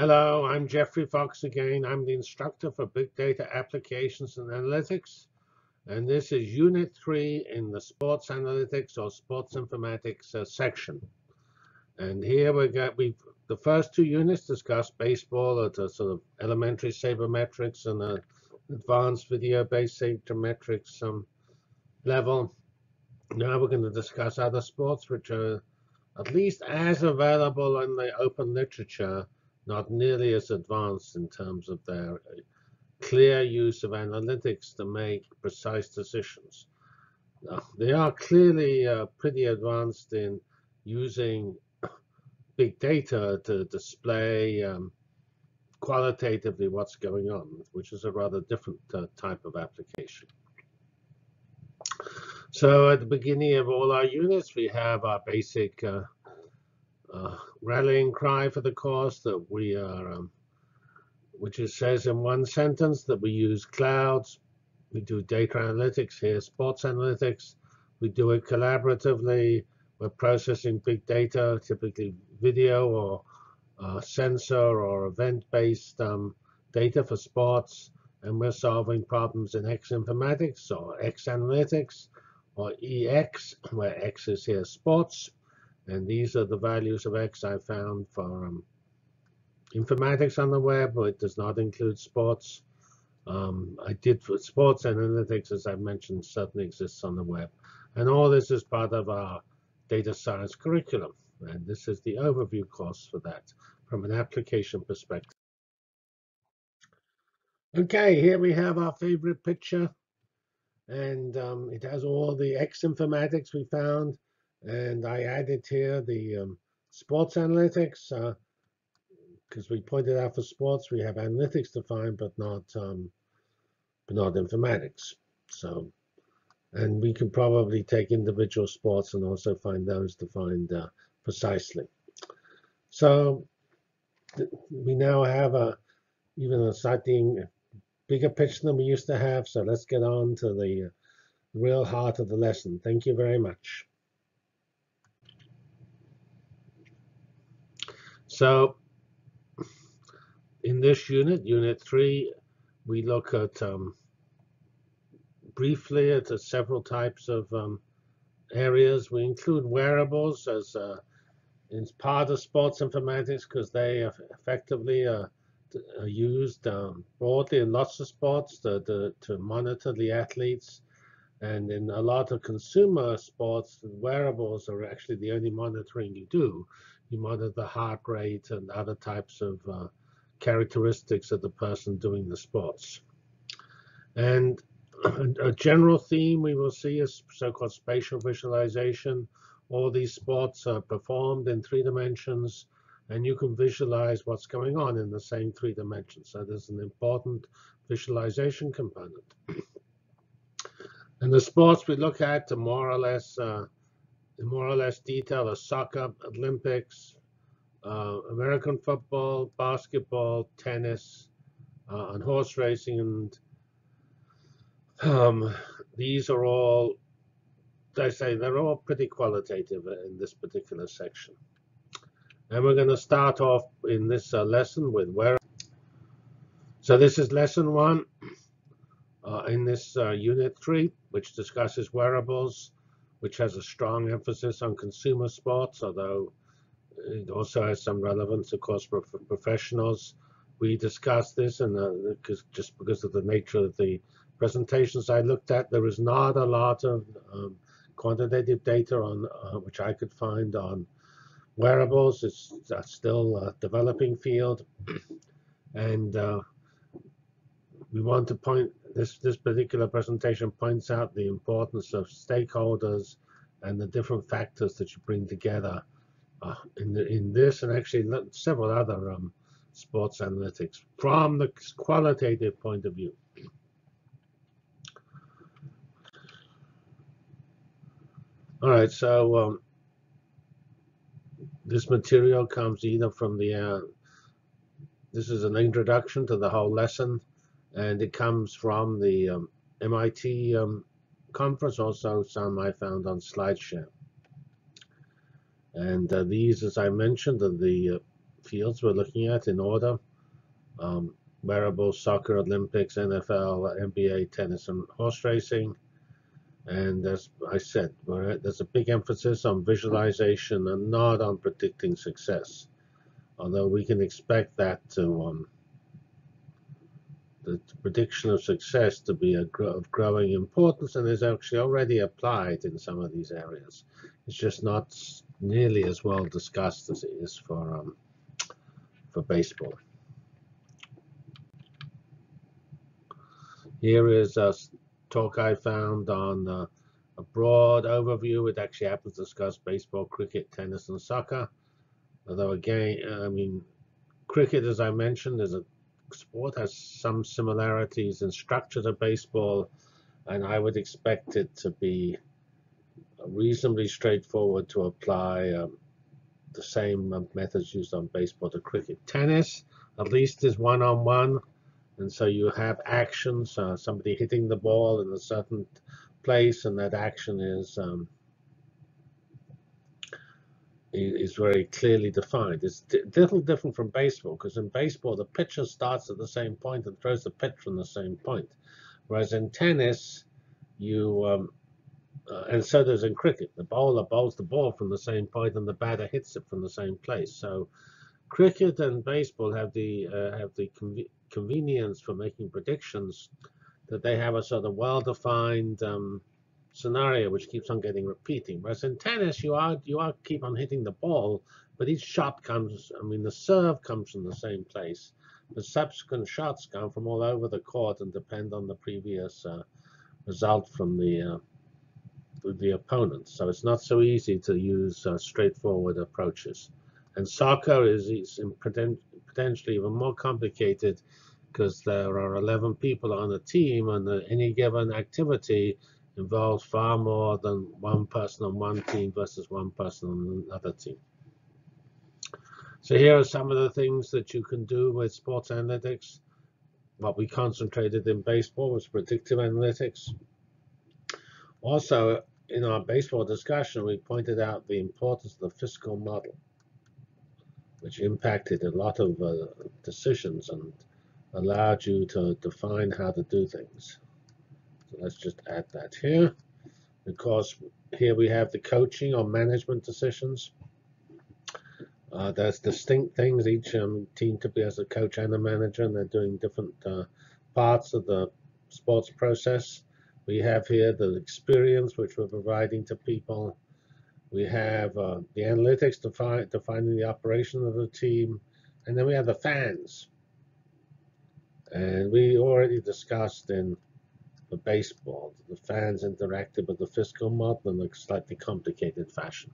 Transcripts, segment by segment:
Hello, I'm Geoffrey Fox again. I'm the instructor for Big Data Applications and Analytics. And this is Unit 3 in the Sports Analytics or Sports Informatics uh, section. And here we got we the first two units discuss baseball at a sort of elementary sabermetrics and a advanced video-based sabermetrics um, level. Now we're going to discuss other sports which are at least as available in the open literature not nearly as advanced in terms of their uh, clear use of analytics to make precise decisions. Now, they are clearly uh, pretty advanced in using big data to display um, qualitatively what's going on, which is a rather different uh, type of application. So at the beginning of all our units, we have our basic uh, uh, rallying cry for the cause that we are, um, which it says in one sentence that we use clouds, we do data analytics here, sports analytics, we do it collaboratively, we're processing big data, typically video or uh, sensor or event-based um, data for sports, and we're solving problems in X informatics or X analytics or EX, where X is here sports, and these are the values of x I found for um, informatics on the web, it does not include sports. Um, I did for sports analytics, as I mentioned, certainly exists on the web. And all this is part of our data science curriculum. And this is the overview course for that from an application perspective. OK, here we have our favorite picture. And um, it has all the X informatics we found. And I added here the um, sports analytics because uh, we pointed out for sports we have analytics defined, but not um, but not informatics. So, and we can probably take individual sports and also find those defined uh, precisely. So we now have a even a slightly bigger picture than we used to have. So let's get on to the real heart of the lesson. Thank you very much. So in this unit, unit three, we look at um, briefly at uh, several types of um, areas. We include wearables as uh, in part of sports informatics because they effectively are, are used um, broadly in lots of sports to, to, to, monitor the athletes. And in a lot of consumer sports, wearables are actually the only monitoring you do you monitor the heart rate and other types of uh, characteristics of the person doing the sports. And a general theme we will see is so-called spatial visualization. All these sports are performed in three dimensions, and you can visualize what's going on in the same three dimensions. So there's an important visualization component. and the sports we look at are more or less uh, more or less detail are soccer, Olympics, uh, American football, basketball, tennis, uh, and horse racing. And um, these are all, I say, they're all pretty qualitative in this particular section. And we're going to start off in this uh, lesson with where. So this is lesson one uh, in this uh, unit three, which discusses wearables which has a strong emphasis on consumer sports, although it also has some relevance, of course, for professionals. We discussed this, and uh, just because of the nature of the presentations I looked at, there is not a lot of um, quantitative data on uh, which I could find on wearables. It's still a developing field, and uh, we want to point this this particular presentation points out the importance of stakeholders and the different factors that you bring together uh, in the, in this and actually several other um, sports analytics from the qualitative point of view. All right, so um, this material comes either from the, uh, this is an introduction to the whole lesson, and it comes from the um, MIT um, conference, also some I found on SlideShare. And uh, these, as I mentioned, are the uh, fields we're looking at in order. Um, wearables, soccer, Olympics, NFL, NBA, tennis, and horse racing. And as I said, there's a big emphasis on visualization and not on predicting success. Although we can expect that to um, the prediction of success to be of growing importance and is actually already applied in some of these areas. It's just not nearly as well discussed as it is for um, for baseball. Here is a talk I found on uh, a broad overview. It actually happens to discuss baseball, cricket, tennis, and soccer. Although again, I mean, cricket, as I mentioned, is a sport has some similarities in structure to baseball, and I would expect it to be reasonably straightforward to apply um, the same methods used on baseball to cricket. Tennis, at least, is one-on-one, -on -one, and so you have actions, uh, somebody hitting the ball in a certain place, and that action is um, is very clearly defined. It's little different from baseball because in baseball the pitcher starts at the same point and throws the pitch from the same point, whereas in tennis you um, uh, and so does in cricket. The bowler bowls the ball from the same point and the batter hits it from the same place. So cricket and baseball have the uh, have the conv convenience for making predictions that they have a sort of well-defined um, scenario which keeps on getting repeating. Whereas in tennis, you are you are keep on hitting the ball, but each shot comes. I mean, the serve comes from the same place, but subsequent shots come from all over the court and depend on the previous uh, result from the uh, the opponent. So it's not so easy to use uh, straightforward approaches. And soccer is, is potentially even more complicated because there are 11 people on a team and any given activity involves far more than one person on one team versus one person on another team. So here are some of the things that you can do with sports analytics. What we concentrated in baseball was predictive analytics. Also, in our baseball discussion, we pointed out the importance of the fiscal model, which impacted a lot of uh, decisions and allowed you to define how to do things. So let's just add that here. Because here we have the coaching or management decisions. Uh, there's distinct things. Each um, team to be as a coach and a manager, and they're doing different uh, parts of the sports process. We have here the experience which we're providing to people. We have uh, the analytics defi defining the operation of the team. And then we have the fans. And we already discussed in the baseball. The fans interacted with the fiscal model in a slightly complicated fashion.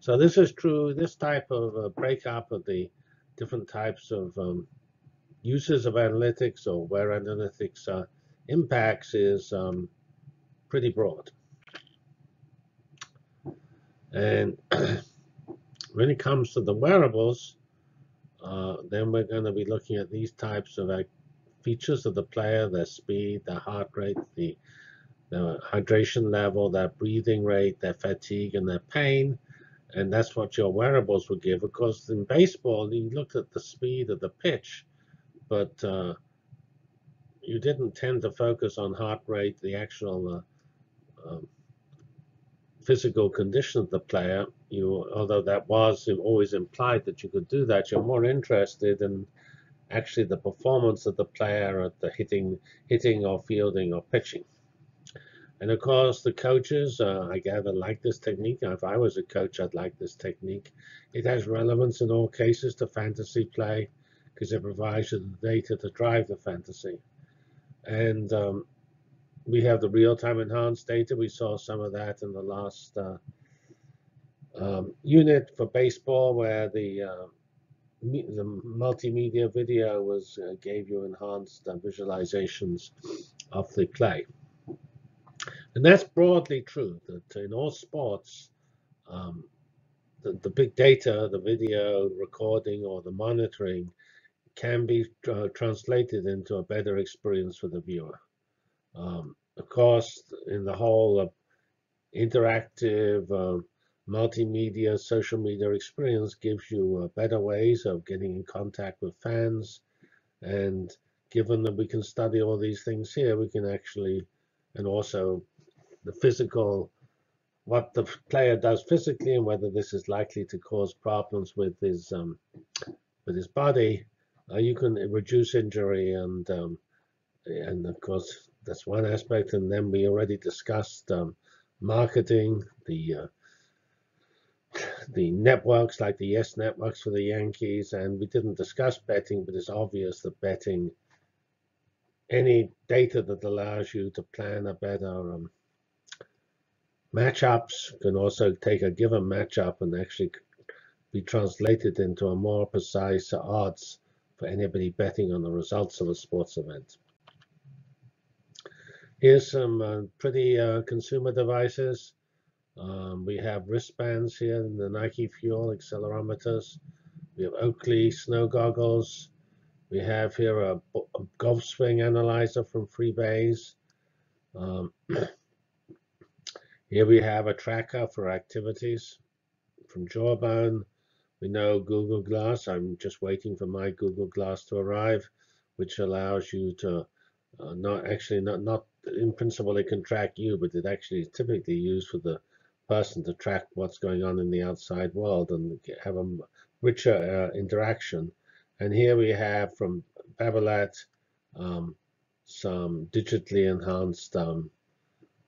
So this is true. This type of uh, breakup of the different types of um, uses of analytics or where analytics uh, impacts is um, pretty broad. And when it comes to the wearables, uh, then we're going to be looking at these types of features of the player, their speed, their heart rate, the, hydration level, their breathing rate, their fatigue, and their pain. And that's what your wearables will give. Of course, in baseball, you looked at the speed of the pitch, but uh, you didn't tend to focus on heart rate, the actual uh, um, physical condition of the player. You, although that was always implied that you could do that, you're more interested in actually the performance of the player at the hitting, hitting or fielding or pitching. And of course, the coaches, uh, I gather, like this technique. If I was a coach, I'd like this technique. It has relevance in all cases to fantasy play because it provides you the data to drive the fantasy. And um, we have the real-time enhanced data. We saw some of that in the last uh, um, unit for baseball where the uh, the multimedia video was uh, gave you enhanced uh, visualizations of the play. And that's broadly true, that in all sports, um, the, the, big data, the video recording or the monitoring can be uh, translated into a better experience for the viewer. Um, of course, in the whole interactive uh, multimedia, social media experience gives you uh, better ways of getting in contact with fans. And given that we can study all these things here, we can actually, and also the physical, what the player does physically and whether this is likely to cause problems with his um, with his body, uh, you can reduce injury and um, and of course that's one aspect. And then we already discussed um, marketing, the uh, the networks like the Yes networks for the Yankees, and we didn't discuss betting, but it's obvious that betting, any data that allows you to plan a better um, matchups can also take a given matchup and actually be translated into a more precise odds for anybody betting on the results of a sports event. Here's some uh, pretty uh, consumer devices. Um, we have wristbands here in the Nike Fuel accelerometers. We have Oakley snow goggles. We have here a, a golf swing analyzer from Freebase. Um, here we have a tracker for activities from Jawbone. We know Google Glass. I'm just waiting for my Google Glass to arrive, which allows you to uh, not actually not not in principle it can track you, but it actually is typically used for the person to track what's going on in the outside world and have a richer uh, interaction. And here we have from Babolat um, some digitally enhanced um,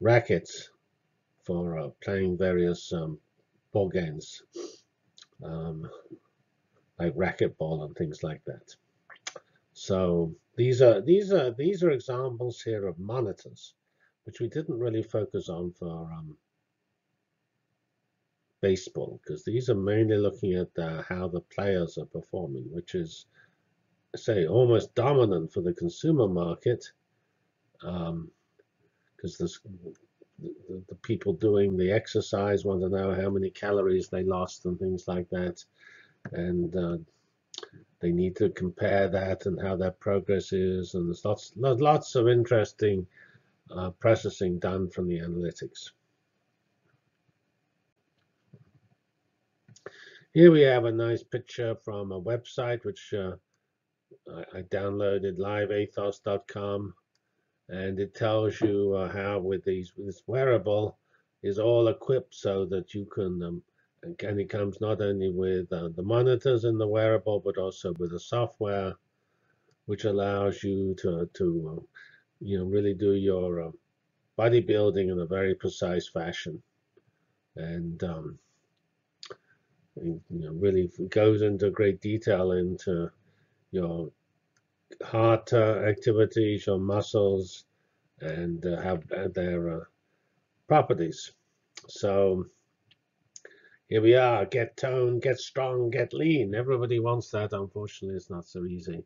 rackets for uh, playing various um, ball games, um, like racquetball and things like that. So these are these are these are examples here of monitors, which we didn't really focus on for um, baseball because these are mainly looking at uh, how the players are performing, which is, say, almost dominant for the consumer market because um, the, the people doing the exercise want to know how many calories they lost and things like that. And uh, they need to compare that and how their progress is. And there's lots, lots of interesting uh, processing done from the analytics. Here we have a nice picture from a website which uh, I, downloaded liveathos.com and it tells you uh, how with these this wearable is all equipped so that you can um, and it comes not only with uh, the monitors in the wearable but also with the software which allows you to to uh, you know really do your uh, bodybuilding in a very precise fashion. And um, you know, really goes into great detail into your heart uh, activities, your muscles, and uh, have uh, their uh, properties. So here we are, get toned, get strong, get lean. Everybody wants that. Unfortunately, it's not so easy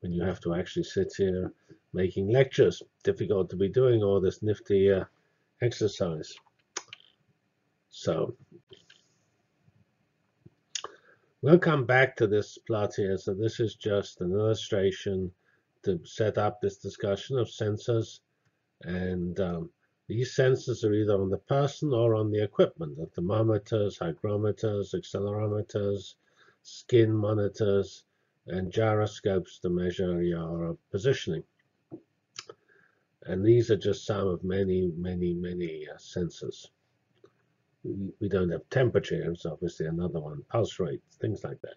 when you have to actually sit here making lectures. Difficult to be doing all this nifty uh, exercise. So We'll come back to this plot here. So this is just an illustration to set up this discussion of sensors. And um, these sensors are either on the person or on the equipment, the thermometers, hygrometers, accelerometers, skin monitors, and gyroscopes to measure your positioning. And these are just some of many, many, many uh, sensors we don't have temperatures, obviously another one, pulse rates, things like that.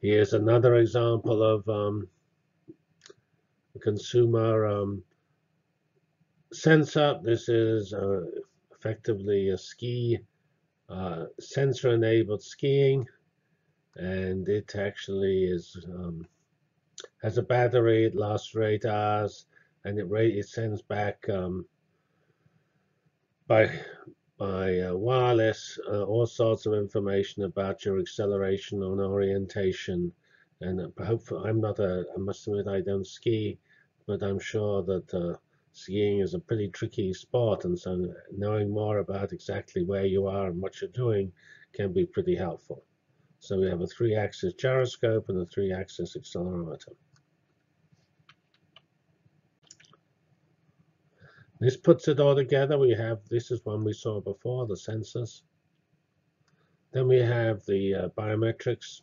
Here's another example of um, a consumer um, sensor. This is uh, effectively a ski uh, sensor-enabled skiing, and it actually is um, has a battery. It lasts for eight hours, and it it sends back um, by by uh, wireless uh, all sorts of information about your acceleration and orientation. And uh, hopefully, I'm not a, I must admit I don't ski, but I'm sure that skiing is a pretty tricky sport. And so knowing more about exactly where you are and what you're doing can be pretty helpful. So we have a three-axis gyroscope and a three-axis accelerometer. This puts it all together. We have, this is one we saw before, the sensors. Then we have the uh, biometrics,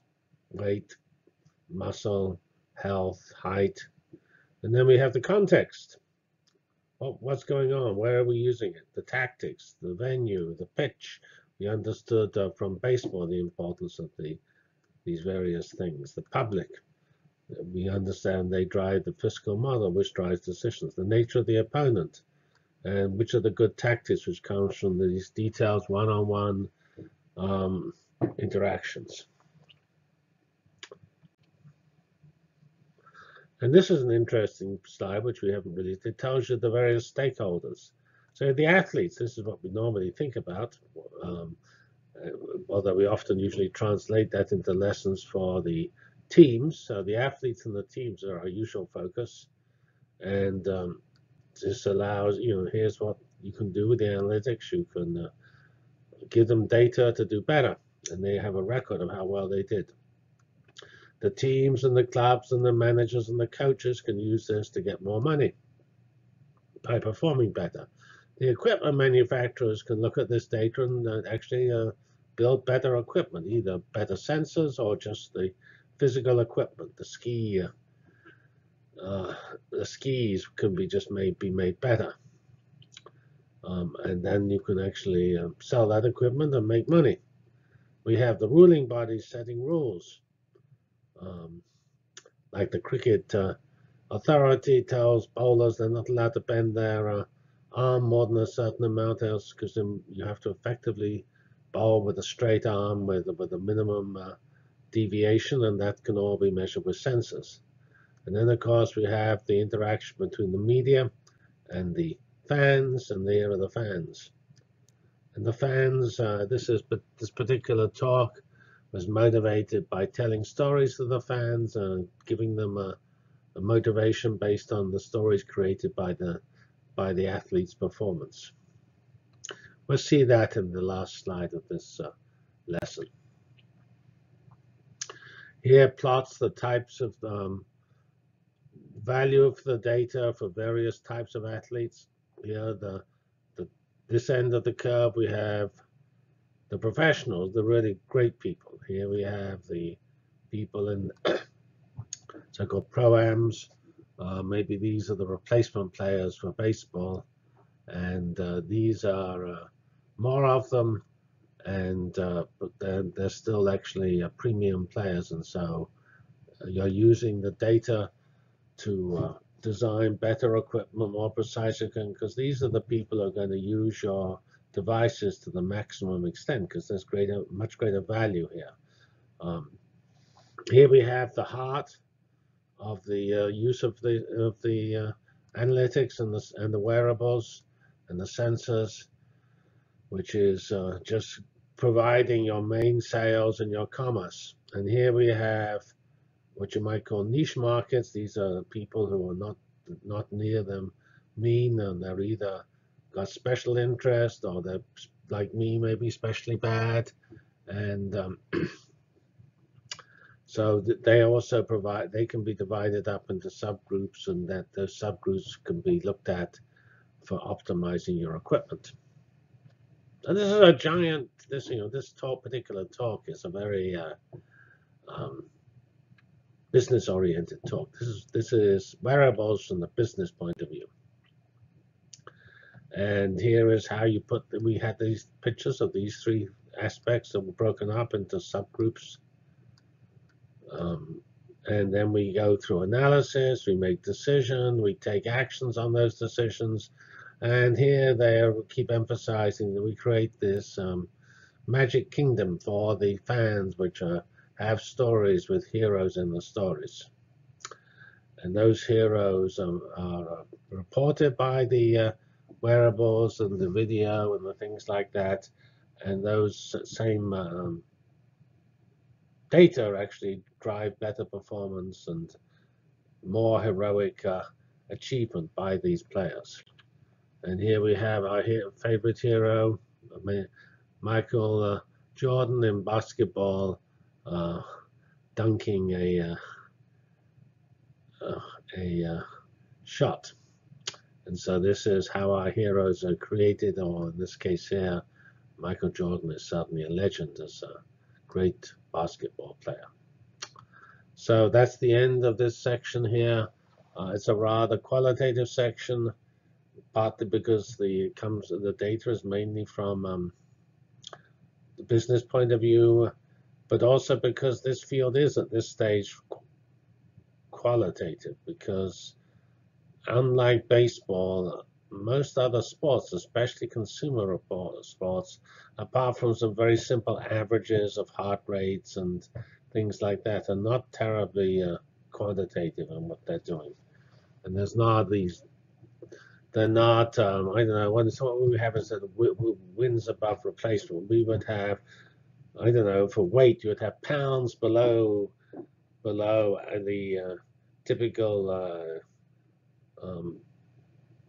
weight, muscle, health, height. And then we have the context. What, what's going on? Where are we using it? The tactics, the venue, the pitch. We understood uh, from baseball the importance of the these various things. The public, we understand they drive the fiscal model, which drives decisions. The nature of the opponent, and which are the good tactics, which comes from these details, one-on-one -on -one, um, interactions. And this is an interesting slide, which we haven't really, it tells you the various stakeholders. So the athletes, this is what we normally think about, um, uh, although we often usually translate that into lessons for the teams. So the athletes and the teams are our usual focus. And um, this allows, you know, here's what you can do with the analytics. You can uh, give them data to do better, and they have a record of how well they did. The teams and the clubs and the managers and the coaches can use this to get more money by performing better. The equipment manufacturers can look at this data and uh, actually uh, build better equipment, either better sensors or just the physical equipment. The ski, uh, the skis can be just made be made better, um, and then you can actually um, sell that equipment and make money. We have the ruling bodies setting rules um, like the cricket uh, authority tells bowlers they're not allowed to bend their uh, arm more than a certain amount else because then you have to effectively bowl with a straight arm with, with a minimum uh, deviation and that can all be measured with sensors. And then of course we have the interaction between the media and the fans and there are the fans. And the fans, uh, this is this particular talk was motivated by telling stories to the fans and giving them a, a, motivation based on the stories created by the by the athlete's performance. We'll see that in the last slide of this uh, lesson. Here plots the types of um, value of the data for various types of athletes. Here, the, the this end of the curve, we have the professionals, the really great people. Here we have the people in so-called pro-ams. Uh, maybe these are the replacement players for baseball. And uh, these are uh, more of them, and uh, but they're, they're still actually uh, premium players. And so uh, you're using the data to design better equipment, more precise equipment, because these are the people who are going to use your devices to the maximum extent because there's greater, much greater value here. Um, here we have the heart of the uh, use of the of the uh, analytics and the and the wearables and the sensors, which is uh, just providing your main sales and your commerce. And here we have what you might call niche markets. These are people who are not not near them mean, and they're either got special interest or they're like me maybe especially bad and um, so they also provide they can be divided up into subgroups and that those subgroups can be looked at for optimizing your equipment and this is a giant this you know this talk particular talk is a very uh, um, business oriented talk this is this is wearables from the business point of view and here is how you put, we had these pictures of these three aspects that were broken up into subgroups. Um, and then we go through analysis, we make decision, we take actions on those decisions. And here they are, keep emphasizing that we create this um, magic kingdom for the fans, which are, have stories with heroes in the stories. And those heroes um, are reported by the uh, wearables and the video and the things like that. And those same um, data actually drive better performance and more heroic uh, achievement by these players. And here we have our favorite hero, Michael uh, Jordan in basketball, uh, dunking a uh, uh, a uh, shot. And so this is how our heroes are created, or in this case here, Michael Jordan is certainly a legend as a great basketball player. So that's the end of this section here. Uh, it's a rather qualitative section, partly because the comes the data is mainly from um, the business point of view, but also because this field is at this stage qualitative because unlike baseball, most other sports, especially consumer sports, apart from some very simple averages of heart rates and things like that, are not terribly uh, quantitative in what they're doing. And there's not these, they're not, um, I don't know, what, what we have is that wins above replacement. We would have, I don't know, for weight, you would have pounds below below the uh, typical uh, um,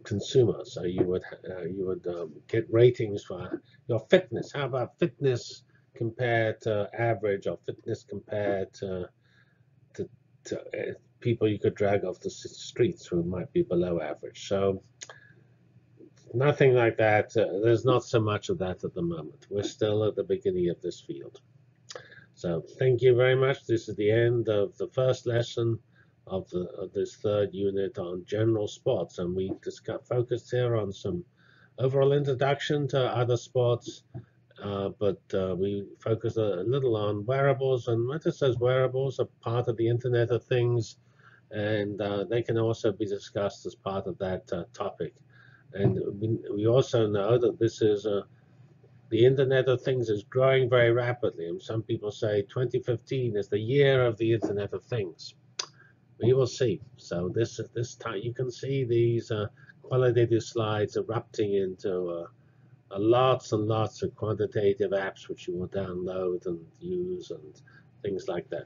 consumer. So you would uh, you would um, get ratings for your fitness. How about fitness compared to average, or fitness compared to to, to uh, people you could drag off the streets who might be below average. So nothing like that. Uh, there's not so much of that at the moment. We're still at the beginning of this field. So thank you very much. This is the end of the first lesson of, the, of this third unit on general sports. And we got focused here on some overall introduction to other sports, uh, but uh, we focused a little on wearables. And what it says wearables are part of the Internet of Things, and uh, they can also be discussed as part of that uh, topic. And we, also know that this is a the Internet of Things is growing very rapidly, and some people say 2015 is the year of the Internet of Things we will see. So this this time you can see these uh, qualitative slides erupting into uh, uh, lots and lots of quantitative apps which you will download and use and things like that.